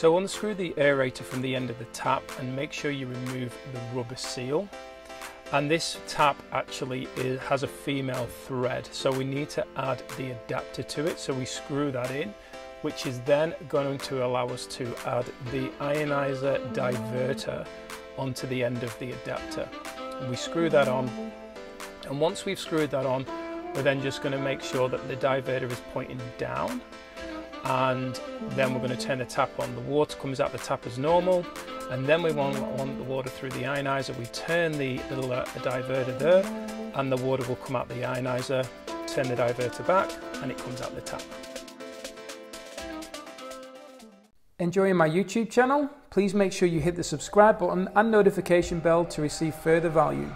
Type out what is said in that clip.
So unscrew the aerator from the end of the tap and make sure you remove the rubber seal. And this tap actually is, has a female thread, so we need to add the adapter to it. So we screw that in, which is then going to allow us to add the ionizer diverter onto the end of the adapter. And we screw that on, and once we've screwed that on, we're then just going to make sure that the diverter is pointing down and then we're going to turn the tap on. The water comes out the tap as normal and then we want, want the water through the ionizer. We turn the little uh, diverter there and the water will come out the ionizer, turn the diverter back and it comes out the tap. Enjoying my YouTube channel? Please make sure you hit the subscribe button and notification bell to receive further value.